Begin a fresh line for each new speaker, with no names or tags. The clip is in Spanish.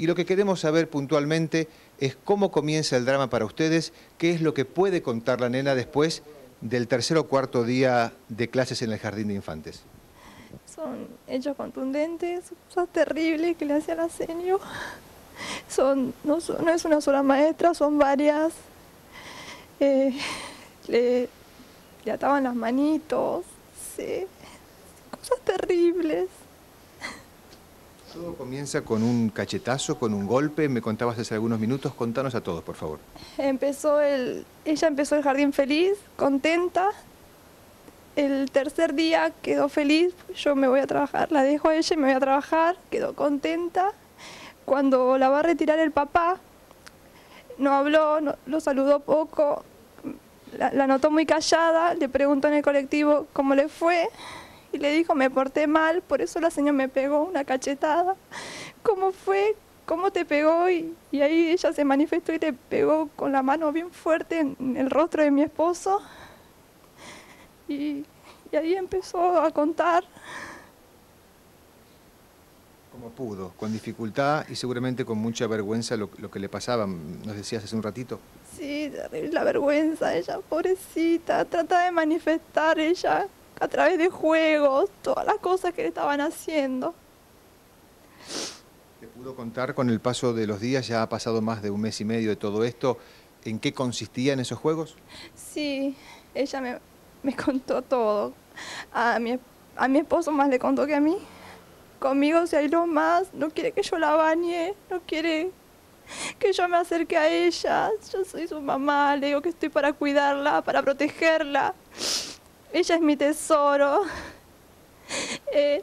Y lo que queremos saber puntualmente es cómo comienza el drama para ustedes, qué es lo que puede contar la nena después del tercer o cuarto día de clases en el Jardín de Infantes.
Son hechos contundentes, cosas terribles que le hacía la seño. Son, no, es una sola maestra, son varias. Eh, le, ataban las manitos, cosas terribles.
Todo comienza con un cachetazo, con un golpe, me contabas hace algunos minutos, contanos a todos, por favor.
Empezó el, ella empezó el jardín feliz, contenta. El tercer día quedó feliz, yo me voy a trabajar, la dejo a ella y me voy a trabajar, quedó contenta. Cuando la va a retirar el papá, no habló, no, lo saludó poco, la, la notó muy callada, le preguntó en el colectivo cómo le fue y le dijo, me porté mal, por eso la señora me pegó una cachetada. ¿Cómo fue? ¿Cómo te pegó? Y, ahí ella se manifestó y le pegó con la mano bien fuerte en el rostro de mi esposo. Y, ahí empezó a contar.
Como pudo, con dificultad y seguramente con mucha vergüenza lo, lo, que le pasaba, nos decías hace un ratito.
Sí, la vergüenza, ella, pobrecita, trata de manifestar ella a través de juegos, todas las cosas que le estaban haciendo.
¿Te pudo contar con el paso de los días, ya ha pasado más de un mes y medio de todo esto, en qué consistían esos juegos?
Sí, ella me, contó todo. A mi, a mi esposo más le contó que a mí. Conmigo se aisló más, no quiere que yo la bañe, no quiere que yo me acerque a ella. Yo soy su mamá, le digo que estoy para cuidarla, para protegerla. Ella es mi tesoro. Eh,